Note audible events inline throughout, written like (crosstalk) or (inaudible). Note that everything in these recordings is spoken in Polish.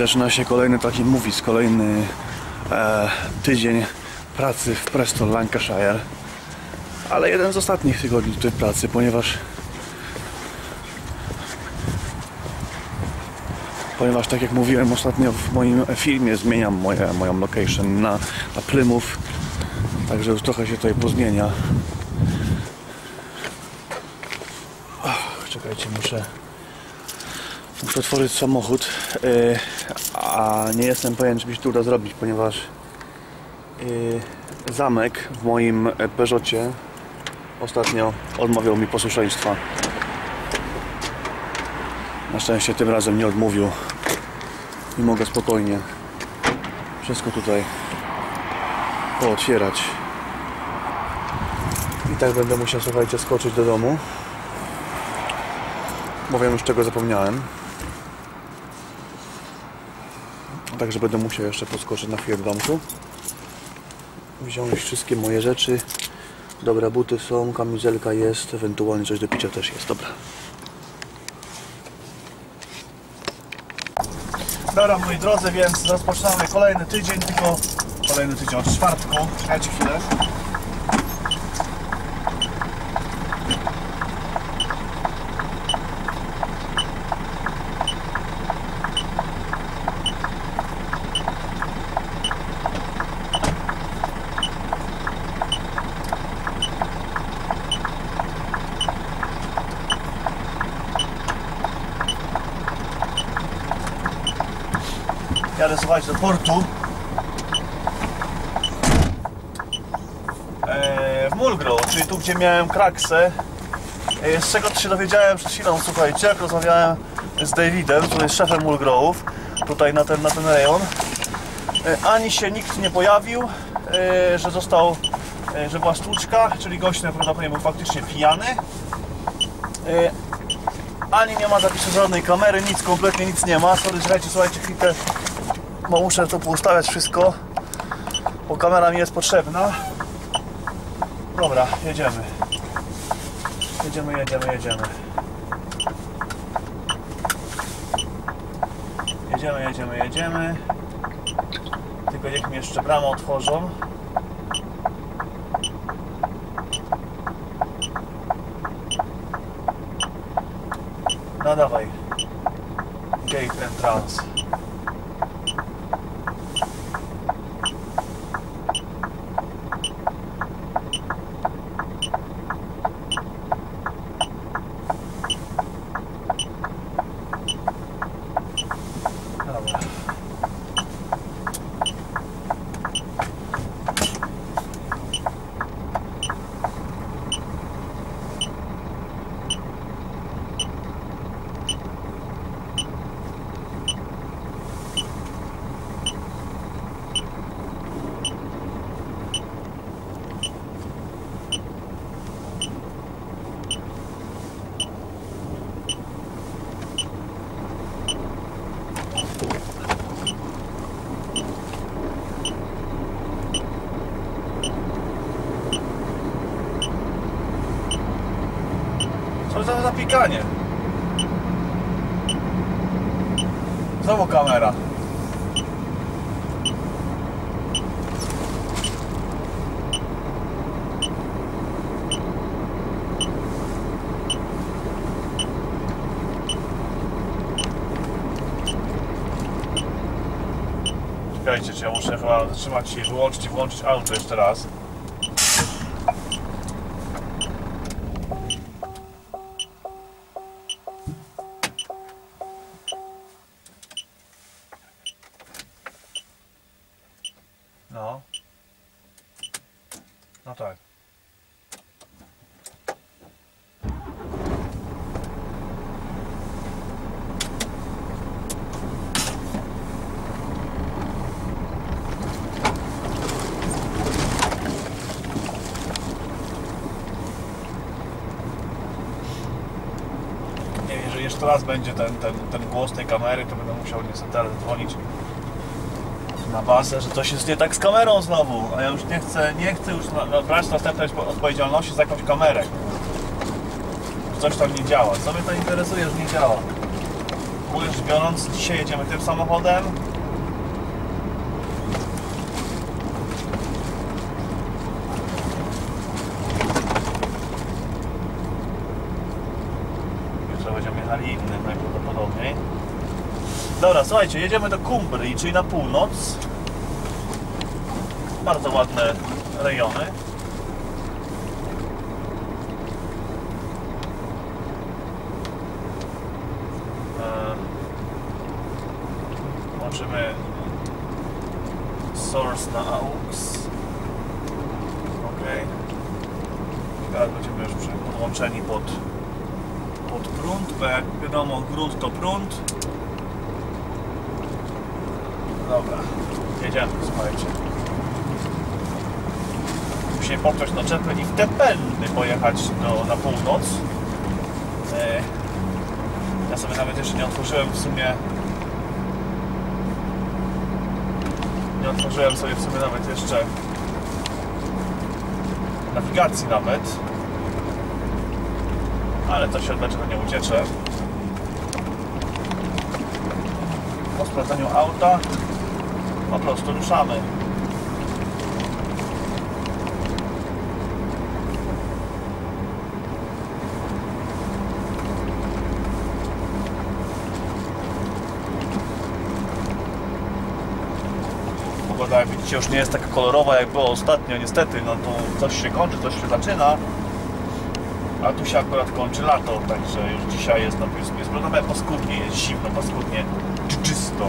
zaczyna się kolejny taki movies, kolejny e, tydzień pracy w Preston, Lancashire. Ale jeden z ostatnich tygodni tutaj pracy, ponieważ ponieważ tak jak mówiłem ostatnio w moim filmie zmieniam moje, moją location na, na Plymouth także już trochę się tutaj pozmienia czekajcie muszę muszę otworzyć samochód yy, a nie jestem pewien czy mi się to uda zrobić ponieważ yy, zamek w moim Peugeotie ostatnio odmawiał mi posłuszeństwa na szczęście tym razem nie odmówił i mogę spokojnie wszystko tutaj pootwierać. I tak będę musiał, słuchajcie, skoczyć do domu. Bo wiem już czego zapomniałem. Także będę musiał jeszcze podskoczyć na chwilę do domku. Wziąć wszystkie moje rzeczy. Dobre buty są, kamizelka jest, ewentualnie coś do picia też jest. Dobra. Dobra moi drodzy, więc rozpoczynamy kolejny tydzień, tylko kolejny tydzień od czwartku. Czekajcie chwilę. Jadę słuchajcie do portu. Eee, w Mulgrow, czyli tu gdzie miałem kraksę. Eee, z czego się dowiedziałem przed chwilą, słuchajcie, jak rozmawiałem z Davidem, który jest szefem Mulgrowów, tutaj na ten, na ten rejon. Eee, ani się nikt nie pojawił, że został, że była sztuczka, czyli gość najprawdopodobniej był faktycznie pijany. Ani nie ma zapisu żadnej kamery, nic, kompletnie nic nie ma. Sorry, czekajcie, słuchajcie, chwilkę bo muszę to poustawiać wszystko, bo kamera mi jest potrzebna. Dobra, jedziemy. Jedziemy, jedziemy, jedziemy. Jedziemy, jedziemy, jedziemy. Tylko niech mi jeszcze bramę otworzą. No dawaj. Gate entrance. Dobra. Zapikanie? Znowu kamera. Czekajcie, ja muszę chyba zatrzymać się, wyłączyć i włączyć auto jeszcze raz. Jeszcze raz będzie ten, ten, ten głos tej kamery, to będę musiał niestety dzwonić na bazę, że coś jest nie tak z kamerą znowu, a ja już nie chcę, nie chcę już na- brać następnej odpo- odpowiedzialności za jakąś kamerę. coś tam nie działa. Co mnie to interesuje, że nie działa? Ogólnie biorąc, dzisiaj jedziemy tym samochodem. Jutro będziemy jechali innym najprawdopodobniej. Dobra, słuchajcie, jedziemy do Kumbrii, czyli na północ. Bardzo ładne rejony. E, Łączymy source na AUX. Ok. Teraz będziemy już podłączeni pod, pod prąd, bo jak wiadomo grunt to prąd. Dobra, jedziemy, słuchajcie. Musimy popchać naczepę i w te pędy pojechać do, na północ. E, ja sobie nawet jeszcze nie otworzyłem w sumie. Nie otworzyłem sobie w sumie nawet jeszcze nawigacji nawet. Ale to się od dlaczego nie uciecze. Po sprawdzeniu auta po prostu ruszamy. Pogoda, jak widzicie, już nie jest taka kolorowa, jak było ostatnio, niestety. No to coś się kończy, coś się zaczyna. A tu się akurat kończy lato, także już dzisiaj jest, no, jest, jest naprawdę paskudnie, jest zimno, paskudnie. Czysto.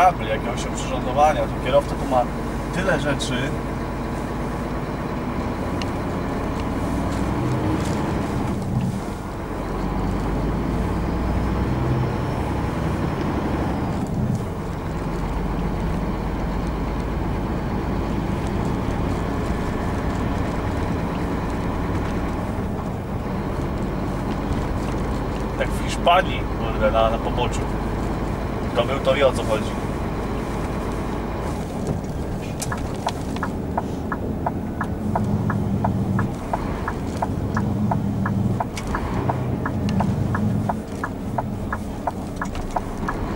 Kabli, jakiegoś oprzyrządowania. Tu kierowca tu ma tyle rzeczy. Jak w Hiszpanii, kurde, na, na poboczu. To był, to wie o co chodzi.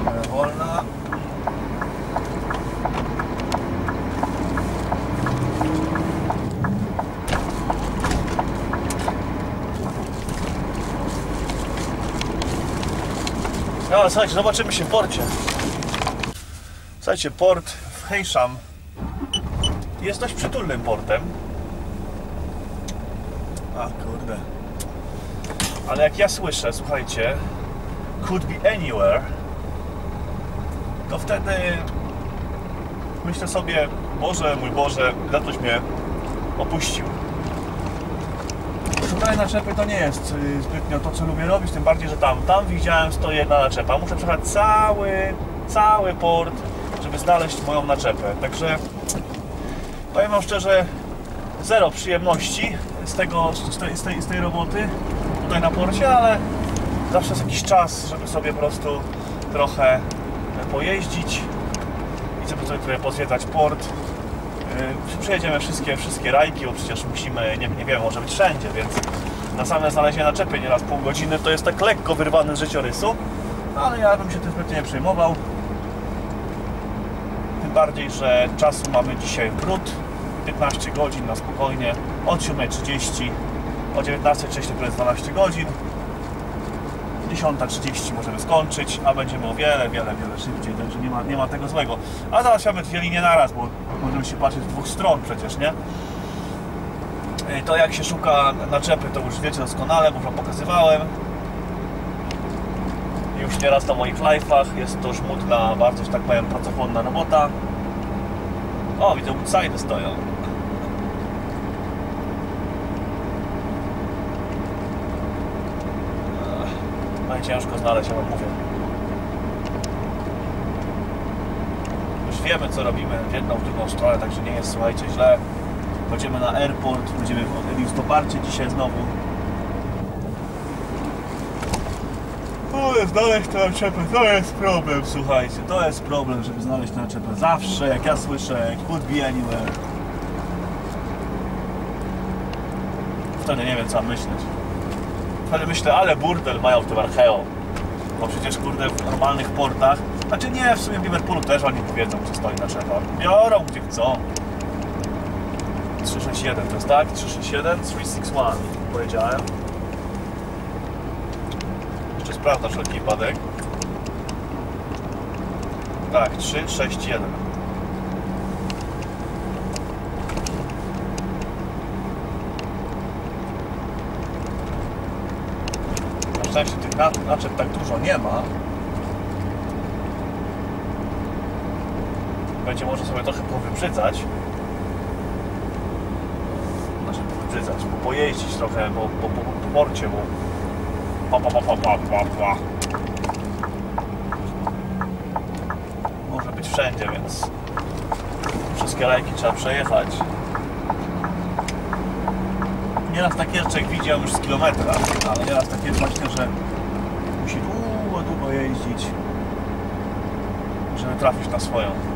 E, Wolna. No, słuchajcie, zobaczymy się w porcie. Słuchajcie, port w Hejszam jest dość przytulnym portem. A kurde. Ale jak ja słyszę, słuchajcie, could be anywhere, to wtedy myślę sobie, Boże, mój Boże, ktoś mnie opuścił. Szukanie naczepy to nie jest y, zbytnio to, co lubię robić, tym bardziej, że tam, tam widziałem stoi jedna naczepa. Muszę przejechać cały, cały port, żeby znaleźć moją naczepę. Także powiem Wam szczerze, zero przyjemności z, tego, z, tej, z, tej, z tej roboty tutaj na porcie, ale zawsze jest jakiś czas, żeby sobie po prostu trochę pojeździć i żeby sobie trochę pozwiedzać port. Yy, Przejedziemy wszystkie, wszystkie rajki, bo przecież musimy, nie, nie wiem, może być wszędzie, więc na same znalezienie naczepy nieraz pół godziny to jest tak lekko wyrwany z życiorysu, no, ale ja bym się tym zbytnio nie przejmował. Tym bardziej, że czasu mamy dzisiaj w brud, 15 godzin na spokojnie, od 7.30, o 19.30 to jest 12 godzin, 10.30 możemy skończyć, a będziemy o wiele, wiele, wiele szybciej, także nie ma, nie ma tego złego. A załatwiamy dwie linie naraz, bo możemy się patrzeć z dwóch stron przecież, nie? Yy, To jak się szuka naczepy, to już wiecie doskonale, bo wam pokazywałem. Już nieraz na moich live'ach, jest to żmudna, bardzo, że tak powiem, pracochłonna robota. O, widzę, Woodside stoją. No ciężko znaleźć, ja wam mówię. Już wiemy co robimy w jedną, w drugą stronę, także nie jest, słuchajcie, źle. Chodzimy na airport, będziemy w listoparcie dzisiaj znowu. To jest znaleźć tę naczepę, to jest problem, słuchajcie, to jest problem, żeby znaleźć tę naczepę. Zawsze, jak ja słyszę, could be anywhere. Wtedy nie wiem, co myśleć. Wtedy myślę, ale burdel mają w tym Archeo. Bo przecież, kurde, w normalnych portach, znaczy nie, w sumie w Liverpoolu też oni powiedzą, gdzie stoi naczepa. Biorą, gdzie chcą. 361 to jest tak? 361, 361 powiedziałem. Jeszcze sprawdzasz wszelki wypadek. Tak, 361. Na szczęście tych na- naczep tak dużo nie ma. Będzie można sobie trochę powybrzydzać. Znaczy powybrzydzać, bo pojeździć trochę po, po, po, po porcie, bo pa, pa, pa, pa, pa, pa, pa. Może być wszędzie, więc wszystkie lajki trzeba przejechać. Nieraz takie rzeczy jak widziałem już z kilometra, ale nieraz takie jest właśnie, że musi długo, długo jeździć, żeby trafić na swoją.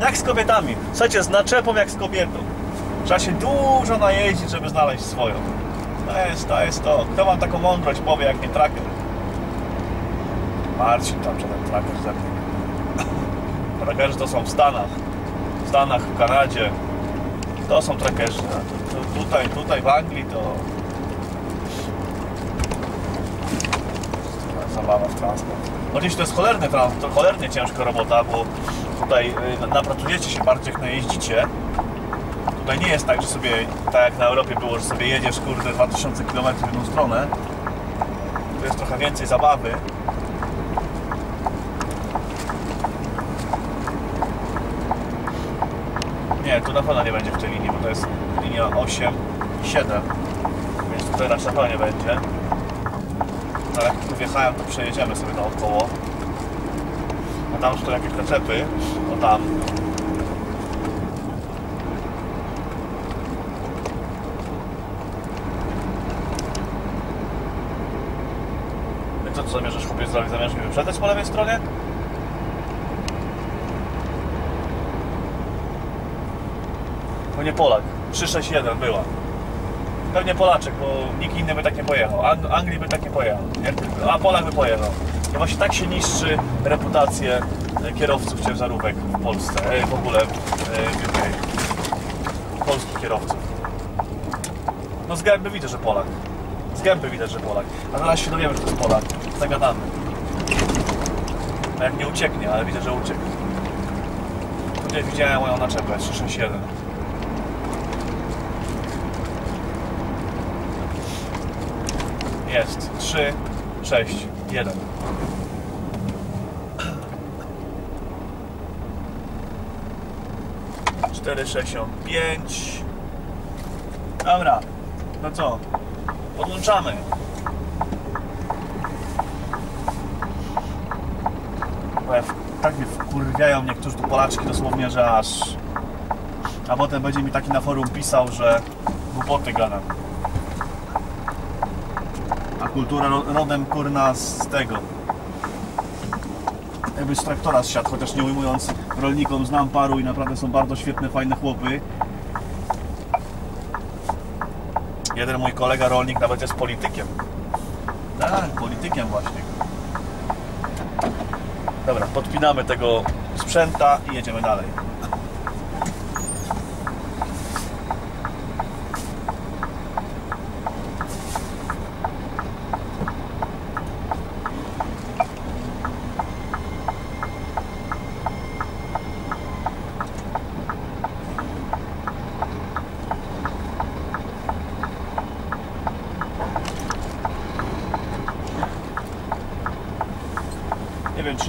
Jak z kobietami. Słuchajcie, z naczepą jak z kobietą. Trzeba się dużo najeździć, żeby znaleźć swoją. To jest, to jest to. Kto wam taką mądrość powie, jak nie tracker? Marcin tam, żaden tracker ze mną. (laughs) Trackerzy to są w Stanach. W Stanach, w Kanadzie. To są trackerzy. Tutaj, tutaj w Anglii to... Zabawa w transport. Oczywiście to jest cholerny transport, to cholernie ciężka robota, bo tutaj y, napracujecie się bardziej jak najeździcie. Tutaj nie jest tak, że sobie, tak jak na Europie było, że sobie jedziesz, kurde, 2000 km w jedną stronę. Tu jest trochę więcej zabawy. Nie, tu na pewno nie będzie w tej linii, bo to jest linia 8 i 7. Więc tutaj na pewno nie będzie. No, jak tu wjechałem, to przejedziemy sobie naokoło. A tam są jakieś naczepy. O tam. I co, co zamierzasz chłopiec zrobić? Zamierzasz mnie wyprzedzać po lewej stronie? Pewnie Polak. 361 była. Pewnie Polaczek, bo nikt inny by tak nie pojechał. Ang- Anglii by tak nie pojechał. Nie? A Polak by pojechał. I właśnie tak się niszczy reputację kierowców ciężarówek w Polsce. E, w ogóle e, w UK. Polskich kierowców. No z gęby widzę, że Polak. Z gęby widać, że Polak. A zaraz się dowiemy, że to jest Polak. Zagadamy. A jak nie ucieknie, ale widzę, że uciekł. Tutaj widziałem moją naczepę 361. Jest. 3, 6, 1. Cztery, pięć. Dobra. No co? Podłączamy. Bo ja w- tak mnie wkurwiają niektórzy tu Polaczki dosłownie, że aż... A potem będzie mi taki na forum pisał, że głupoty gadam. Ro- rodem kurna z tego. Jakby z traktora zsiadł, chociaż nie ujmując rolnikom, znam paru i naprawdę są bardzo świetne, fajne chłopy. Jeden mój kolega rolnik nawet jest politykiem. Tak, politykiem właśnie. Dobra, podpinamy tego sprzęta i jedziemy dalej.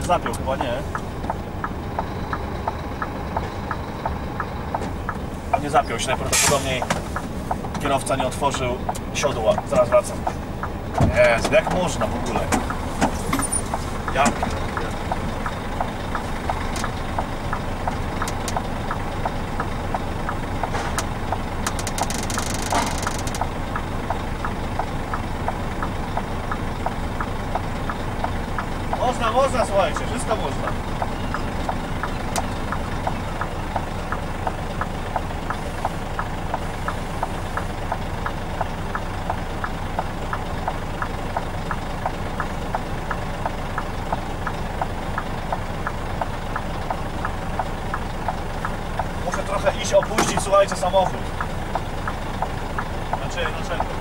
Zapiął, chyba nie. A nie zapiął się, najprawdopodobniej kierowca nie otworzył siodła. Zaraz wracam. Jest, jak można w ogóle? Ja pierdolę. Można, można, słuchajcie, wszystko można. Muszę trochę iść opuścić, słuchajcie, samochód. Znaczy, dlaczego?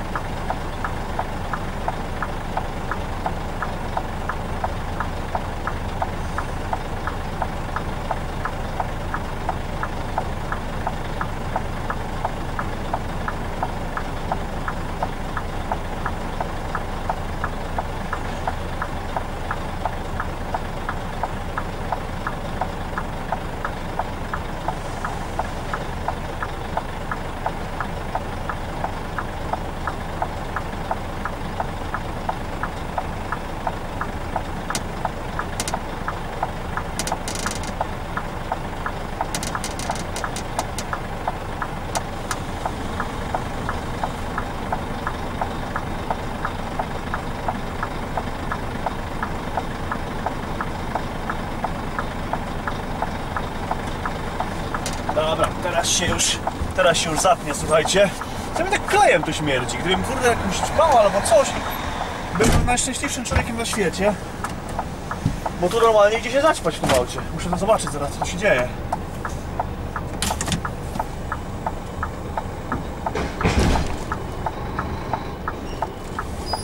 Dobra, teraz się już, teraz się już zatnie, słuchajcie. Co mi tak klejem tu śmierdzi? Gdybym kurde jakąś ćpał albo coś, byłbym najszczęśliwszym człowiekiem na świecie. Bo tu normalnie idzie się zaćpać w tym aucie. Muszę to zobaczyć zaraz, co się dzieje.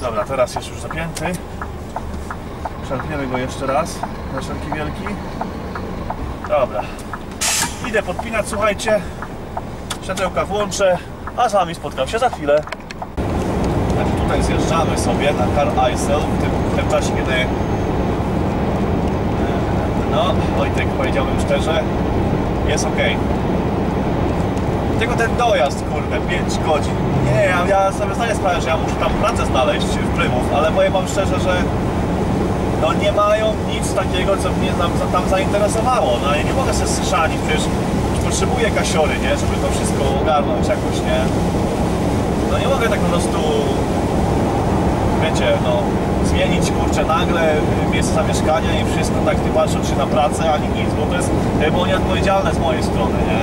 Dobra, teraz jest już zapięty. Szarpniemy go jeszcze raz na wszelki wielki. Dobra. Idę podpinać, słuchajcie. Światełka włączę, a z Wami spotkam się za chwilę. Tak, tutaj zjeżdżamy sobie na Car Isle w tym, w tym czasie, kiedy e, no, Wojtek powiedziałbym szczerze, jest ok. Tylko ten dojazd, kurde, 5 godzin. Nie, ja, ja sobie zdaję sprawę, że ja muszę tam pracę znaleźć w Plymouth, ale powiem Wam szczerze, że no nie mają nic takiego, co mnie tam, tam zainteresowało. No ja nie mogę sobie schrzanić, przecież potrzebuję kasiory, nie? Żeby to wszystko ogarnąć jakoś, nie? No nie mogę tak po prostu, wiecie, no zmienić, kurczę, nagle miejsce zamieszkania i wszystko, tak nie patrząc się na pracę, ani nic, bo to jest było nieodpowiedzialne z mojej strony, nie?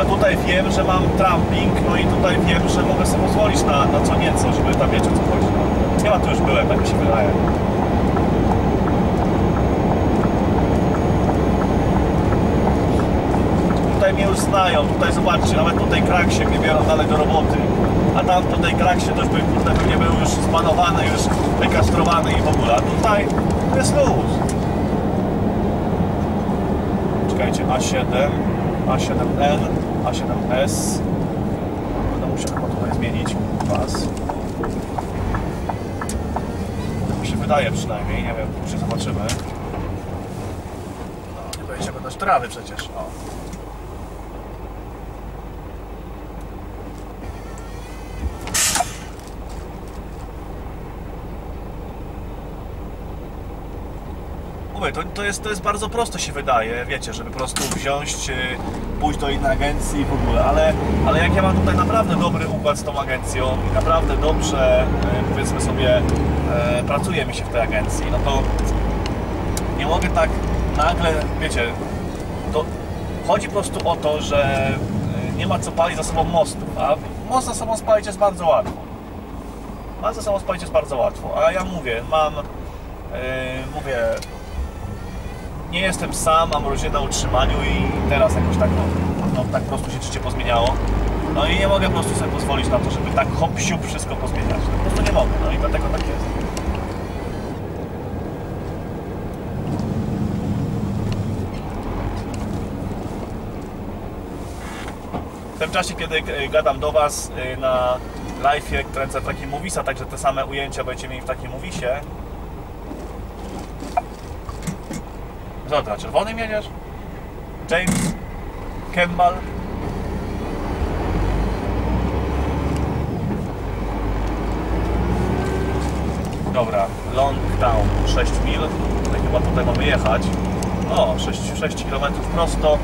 A tutaj wiem, że mam tramping, no i tutaj wiem, że mogę sobie pozwolić na, na co nieco, żeby tam wiecie co chodzi. No. Nie ma tu już byłem, tak mi się wydaje. Tutaj mnie już znają, tutaj zobaczcie, nawet po tej kraksie mnie biorą dalej do roboty. A tam po tej kraksie już by, kurde, pewnie był już zbanowany, już wykastrowany i w ogóle. A tutaj jest luz. Czekajcie, A7, A7N, A7S. Będę musiał chyba tutaj zmienić pas. Tak mi się wydaje przynajmniej, nie wiem, czy zobaczymy. No, nie będzie będą trawy przecież. O. to, jest, to jest bardzo prosto się wydaje, wiecie, żeby po prostu wziąć, e, pójść do innej agencji i w ogóle, ale, ale jak ja mam tutaj naprawdę dobry układ z tą agencją i naprawdę dobrze, e, powiedzmy sobie, e, pracuje mi się w tej agencji, no to nie mogę tak nagle, wiecie, to chodzi po prostu o to, że nie ma co palić za sobą mostów, a most za sobą spalić jest bardzo łatwo. A za sobą spalić jest bardzo łatwo, a ja mówię, mam, e, mówię, nie jestem sam, mam rodzinę na utrzymaniu i teraz jakoś tak, no, no, tak po prostu się życie pozmieniało. No i nie mogę po prostu sobie pozwolić na to, żeby tak hop siup wszystko pozmieniać. No, po prostu nie mogę, no i dlatego tak jest. W tym czasie, kiedy e, gadam do Was e, na live'ie, kręcę taki movisa, także te same ujęcia będziecie mieli w takim movisie. Co ty na czerwonym? James? Kemmal? Dobra, Long Town 6 mil. Tutaj chyba tutaj mamy jechać. O, 6, 6 km prosto.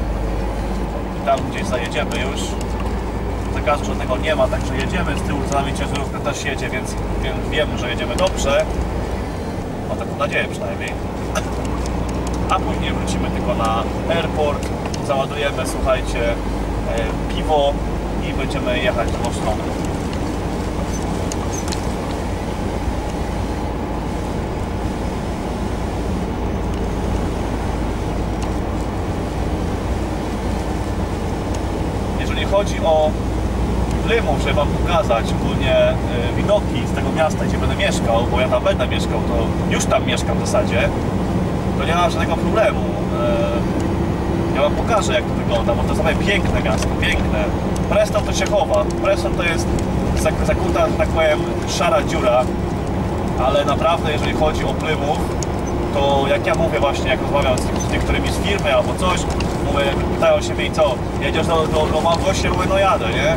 I tam gdzieś zajedziemy już. Zakazu żadnego nie ma, także jedziemy. Z tyłu za nami ciężarówka też jedzie, więc, więc wiem, że jedziemy dobrze. Mam taką nadzieję przynajmniej. A później wrócimy tylko na airport, załadujemy, słuchajcie, e, piwo i będziemy jechać do Bostonu. Jeżeli chodzi o Plymouth, żeby Wam pokazać ogólnie y, widoki z tego miasta, gdzie będę mieszkał, bo ja tam będę mieszkał, to już tam mieszkam w zasadzie, to nie ma żadnego problemu. Y, Ja Wam pokażę, jak to wygląda, bo to naprawdę piękne miasto, piękne. Preston to się chowa. Preston to jest zak- zakuta, tak powiem, szara dziura, ale naprawdę, jeżeli chodzi o Plymouth, to jak ja mówię właśnie, jak rozmawiam z, niektórymi z firmy albo coś, mówię, pytają się mnie, co, jedziesz do, do, do Małgosi? Mówię, no jadę, nie?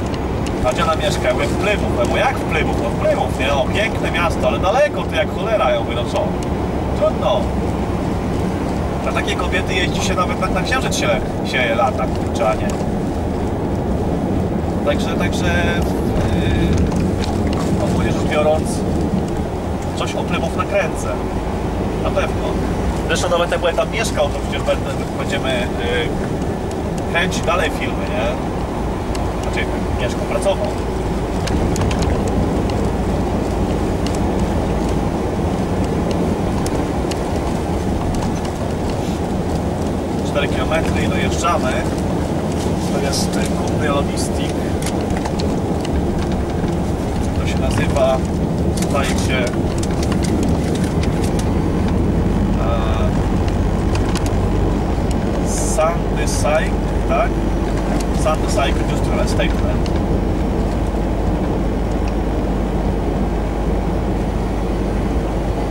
A gdzie ona mieszka? Ja mówię, w Plymouth. Ja mówię, jak w Plymouth? No w Plymouth, nie? No piękne miasto, ale daleko, to jak cholera. Ja mówię, no co? Trudno. Dla takiej kobiety jeździ się nawet na, na księżyc się, się lata, kurczę, nie. Także, także yy, ogólnie rzecz biorąc, coś o Plymouth nakręcę. Na pewno. Zresztą nawet jak będę tam mieszkał, to przecież będę, będziemy yy, dalej filmy, nie? Znaczy, mieszkał, pracował. Cztery kilometry i dojeżdżamy. To jest y, Kumbia Logistic. To się nazywa, słuchajcie, Sandy Syke, tak? Sandy Syke Industrial Estate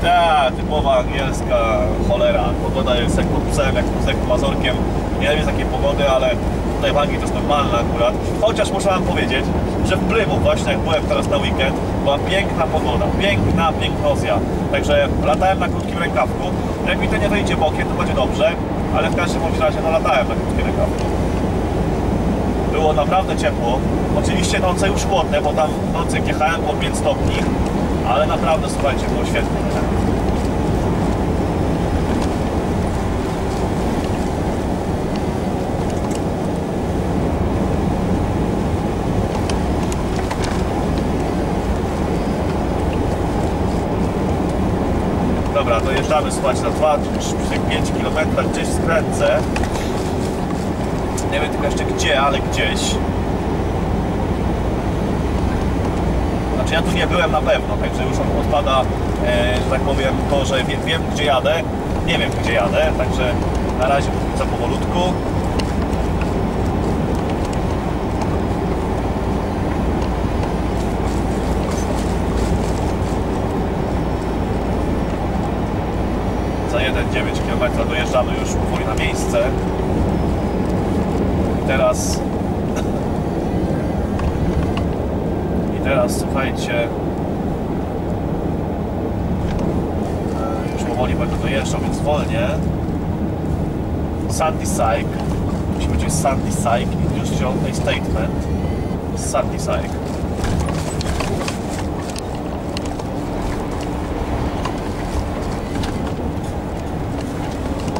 Ta, typowa angielska cholera. Pogoda jest jak pod psem, jak pod mazorkiem. Nie wiem z jakiej pogody, ale tutaj w Anglii to jest normalne akurat. Chociaż muszę wam powiedzieć, że w Plymouth właśnie jak byłem teraz na weekend, była piękna pogoda, piękna pięknozja. Także latałem na krótkim rękawku. Jak mi to nie wyjdzie bokiem, to będzie dobrze, ale w każdym razie no latałem na krótkim rękawku. Było naprawdę ciepło. Oczywiście noce już chłodne, bo tam nocy jak jechałem było 5 stopni, ale naprawdę słuchajcie, było świetnie. Dojeżdżamy, słuchajcie, na 2,5 km gdzieś skręcę. Nie wiem tylko jeszcze gdzie, ale gdzieś. Znaczy ja tu nie byłem na pewno, także już odpada, e, tak powiem, to, że wiem, wiem gdzie jadę. Nie wiem gdzie jadę, także na razie za powolutku. Za 1,9 km dojeżdżamy już powoli I teraz I teraz słuchajcie. E, już powoli będę dojeżdżał, więc wolnie. Sandy Syke. Musi być Sandy Syke Industrial Statement. Sandy Syke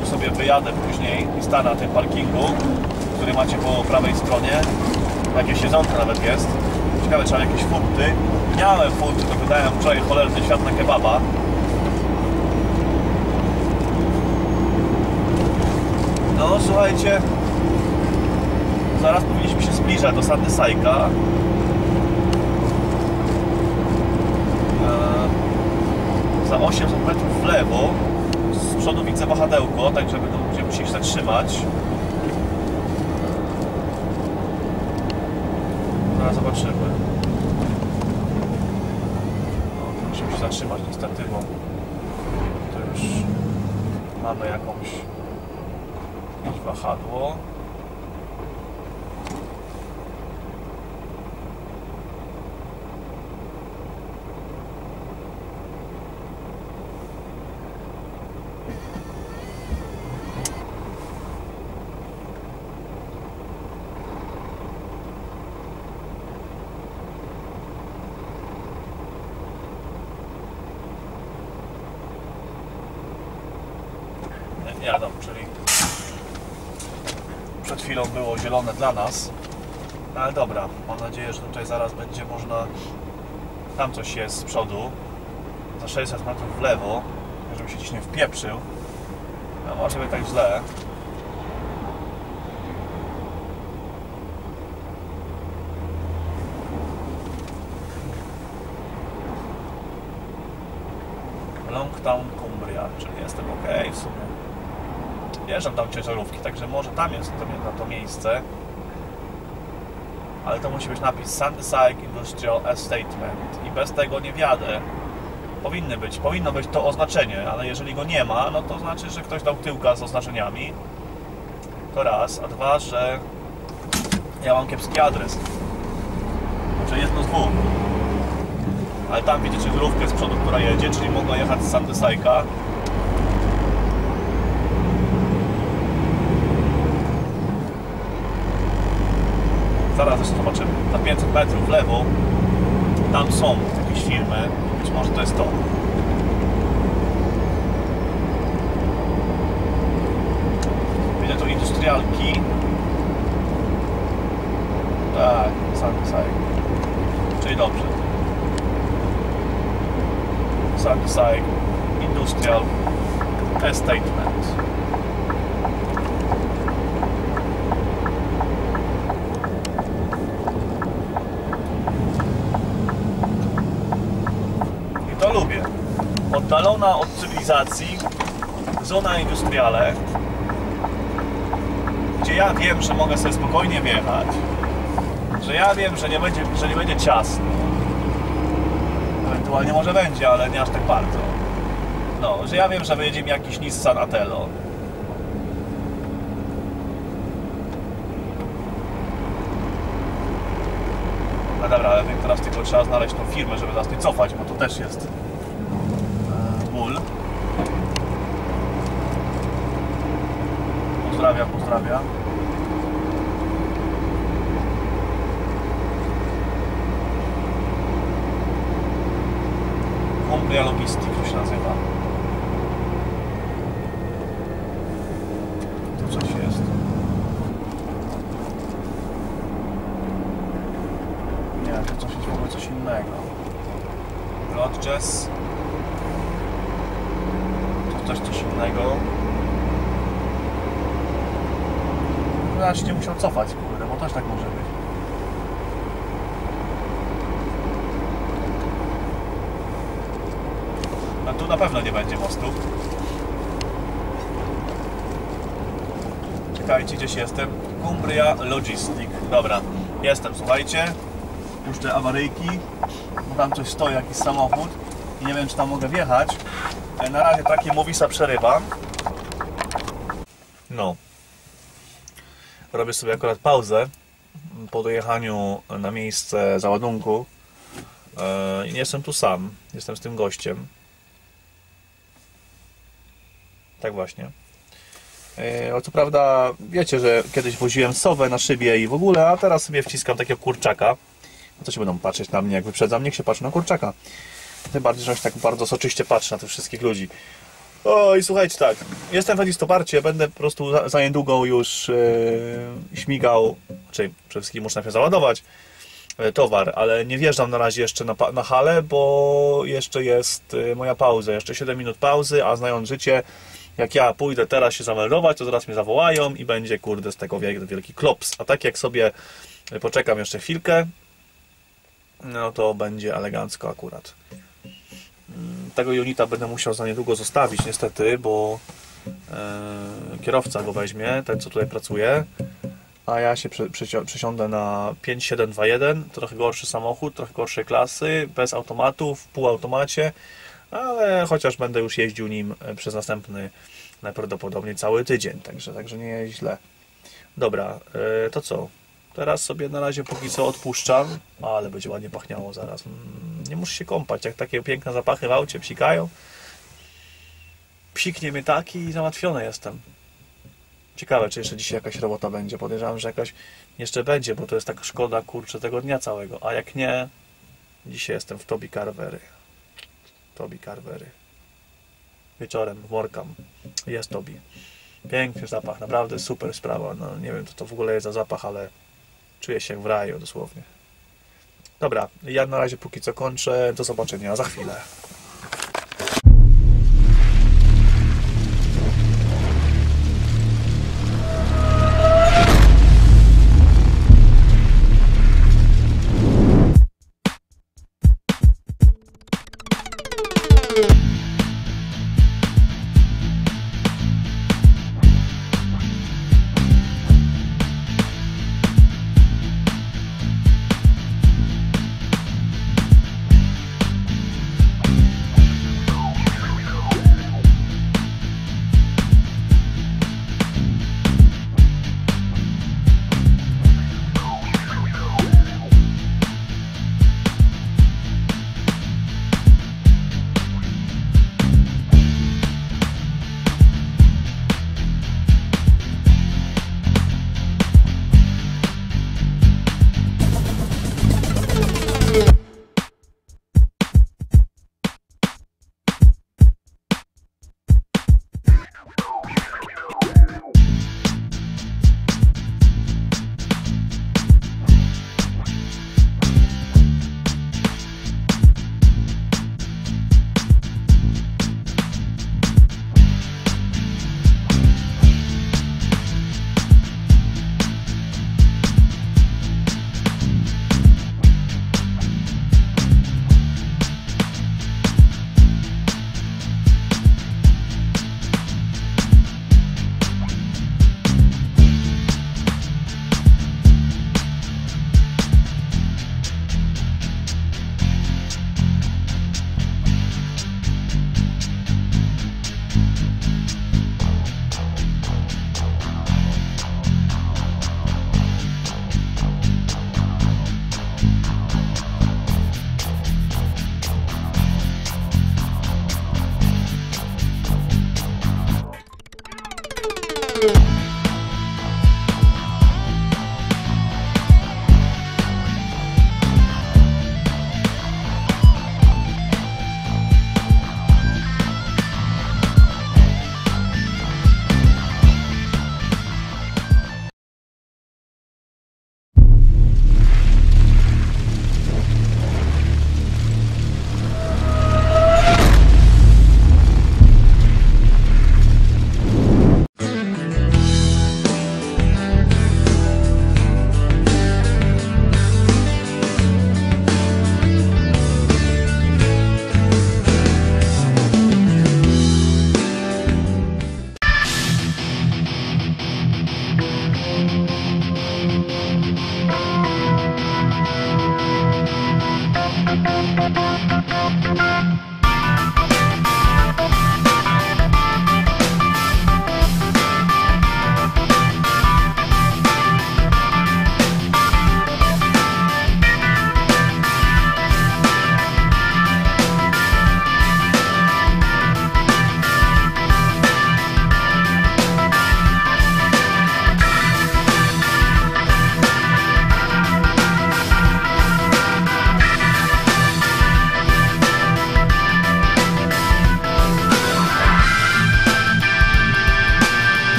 Tu sobie wyjadę później i stanę na tym parkingu który macie po prawej stronie. Jakieś siedzonka nawet jest. Ciekawe czy mam jakieś funty miałem funty, to wydałem wczoraj cholerny świat na kebaba. No słuchajcie. Zaraz powinniśmy się zbliżać do Sandy Sajka Eee, za 800 metrów w lewo z przodu widzę wahadełko, także będę będziemy musieli zatrzymać Zaraz zobaczymy. No, musimy się zatrzymać niestety, bo to już mamy jakąś jakieś wahadło. Zielone dla nas. No ale dobra, mam nadzieję, że tutaj zaraz będzie można... Tam coś jest z przodu, za 600 metrów w lewo, żeby się gdzieś nie wpieprzył. No może być tak źle. Longtown Cumbria, czyli jestem ok w sumie. Jeżdżam tam ciężarówki, także może tam jest to, na to miejsce. Ale to musi być napis Sandyside Industrial Estatement i bez tego nie wjadę. Powinny być, powinno być to oznaczenie, ale jeżeli go nie ma, no to znaczy, że ktoś dał tyłka z oznaczeniami. To raz, a dwa, że ja mam kiepski adres. Znaczy jedno z dwóch. Ale tam widzicie ciężarówkę z przodu, która jedzie, czyli mogła jechać z Sandysajka. Zaraz zresztą zobaczymy. Za 500 metrów w lewo tam są jakieś firmy. Być może to jest to. Widzę tu industrialki. Tak, Sunside. Czyli dobrze. Sunside Industrial Estatement. I to lubię. Oddalona od cywilizacji zona industriale, gdzie ja wiem, że mogę sobie spokojnie wjechać, że ja wiem, że nie będzie, że nie będzie ciasno. Ewentualnie może będzie, ale nie aż tak bardzo. No, że ja wiem, że wyjedzie mi jakiś Nissan Atello. No dobra, ale teraz tylko trzeba znaleźć tą firmę, żeby zaraz nie cofać, bo to też jest e, ból. Pozdrawiam. Umbria Logistic to się nazywa. Tu coś jest. Nie, to coś jest w ogóle coś innego. Lodges. To też coś innego. No, Ja się musiał cofać, kurde, bo też tak może być. A tu na pewno nie będzie mostu. Czekajcie, gdzieś jestem. Cumbria Logistic. Dobra, jestem, słuchajcie. Puszczę awaryjki, bo tam coś stoi, jakiś samochód i nie wiem, czy tam mogę wjechać. E, Na razie takie Movisa przerywam. No. Robię sobie akurat pauzę po dojechaniu na miejsce załadunku. E, I nie jestem tu sam, jestem z tym gościem. Tak właśnie. E, O co prawda, wiecie, że kiedyś woziłem sowę na szybie i w ogóle, a teraz sobie wciskam takiego kurczaka. No to się będą patrzeć na mnie, jak wyprzedzam, niech się patrzy na kurczaka. Tym bardziej, że on się tak bardzo soczyście patrzy na tych wszystkich ludzi. O i słuchajcie, tak, jestem w Edistoparcie, będę po prostu za, za niedługo już e, śmigał, czyli przede wszystkim muszę najpierw załadować e, towar, ale nie wjeżdżam na razie jeszcze na, na halę, bo jeszcze jest e, moja pauza, jeszcze 7 minut pauzy, a znając życie, jak ja pójdę teraz się zameldować, to zaraz mnie zawołają i będzie, kurde, z tego wielki, wielki klops. A tak jak sobie poczekam jeszcze chwilkę, no to będzie elegancko akurat. Mm, Tego unita będę musiał za niedługo zostawić niestety, bo e, kierowca go weźmie, ten co tutaj pracuje, a ja się przysiądę na 5721, trochę gorszy samochód, trochę gorszej klasy, bez automatu, w półautomacie, ale chociaż będę już jeździł nim e, przez następny najprawdopodobniej cały tydzień, także, także nie jest źle. Dobra, e, to co? Teraz sobie na razie póki co odpuszczam, ale będzie ładnie pachniało zaraz. Mm, Nie muszę się kąpać, jak takie piękne zapachy w aucie psikają. Psiknie mnie taki i załatwiony jestem. Ciekawe, czy jeszcze dzisiaj jakaś robota będzie. Podejrzewam, że jakaś jeszcze będzie, bo to jest tak szkoda, kurczę, tego dnia całego. A jak nie, dzisiaj jestem w Tobi Carvery. Tobi Carvery. wieczorem morkam. Jest Tobi. Piękny zapach, naprawdę super sprawa. No, nie wiem, co to w ogóle jest za zapach, ale czuję się w raju dosłownie. Dobra, ja na razie póki co kończę. Do zobaczenia za chwilę.